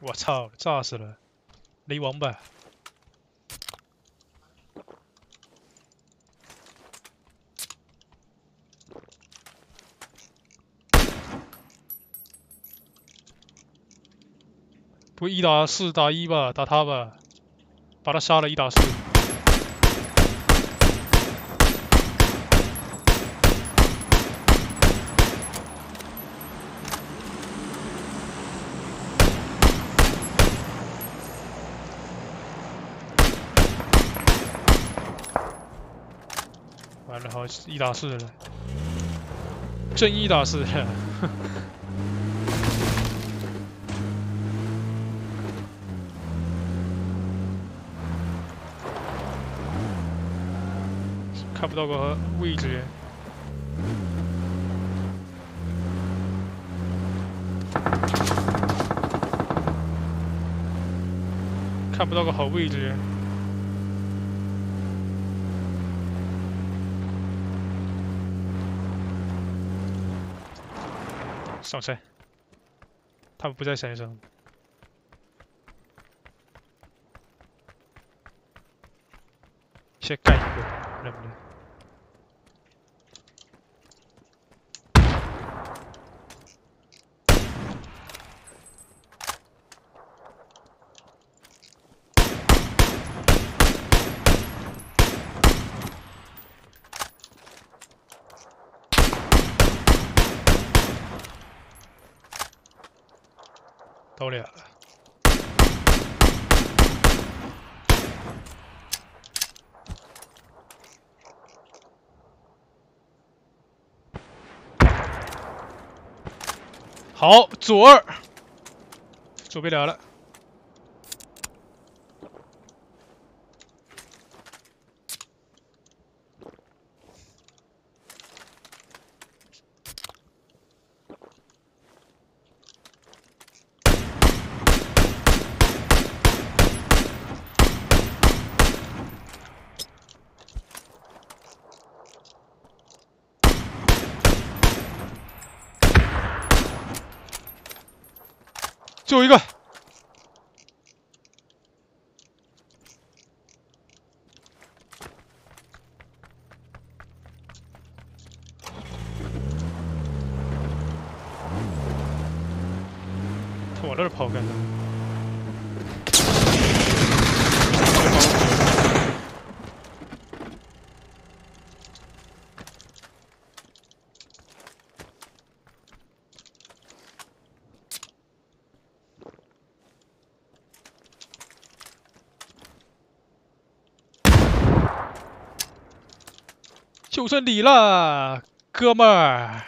我操，炸死了！雷王吧。不一打四打一吧，打他吧，把他杀了，一打四。然后，一打四了，正一打四。看不到个位置，看不到个好位置，上山，他们不在山上，先干一个，能不能？到了。好，左二，左不了了。就一个。往这儿跑干什么就剩你了，哥们儿。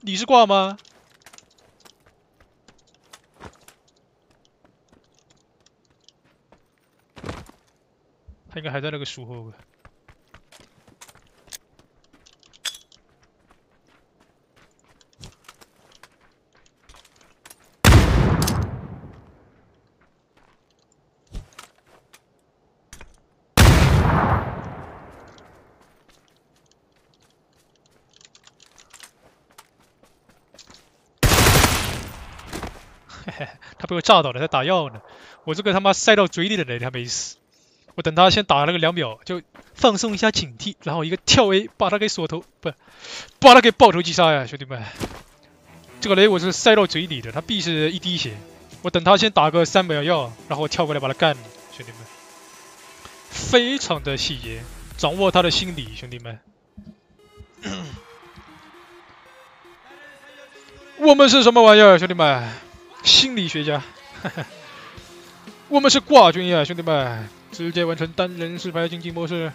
你是挂吗？他应该还在那个树后。他被我炸倒了，他打药呢。我这个他妈塞到嘴里的人他没死。我等他先打了个两秒，就放松一下警惕，然后一个跳 A 把他给锁头，不，把他给爆头击杀呀，兄弟们。这个雷我是塞到嘴里的，他必是一滴血。我等他先打个三秒药，然后跳过来把他干了，兄弟们。非常的细节，掌握他的心理，兄弟们。我们是什么玩意儿，兄弟们？心理学家，我们是挂军呀，兄弟们！直接完成单人四排竞技模式，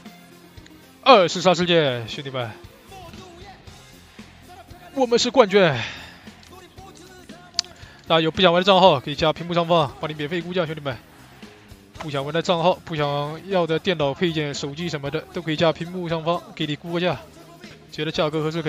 二十杀世界，兄弟们！我们是冠军！大家有不想玩的账号，可以加屏幕上方，帮你免费估价，兄弟们！不想玩的账号，不想要的电脑配件、手机什么的，都可以加屏幕上方，给你估个价，觉得价格合适可以。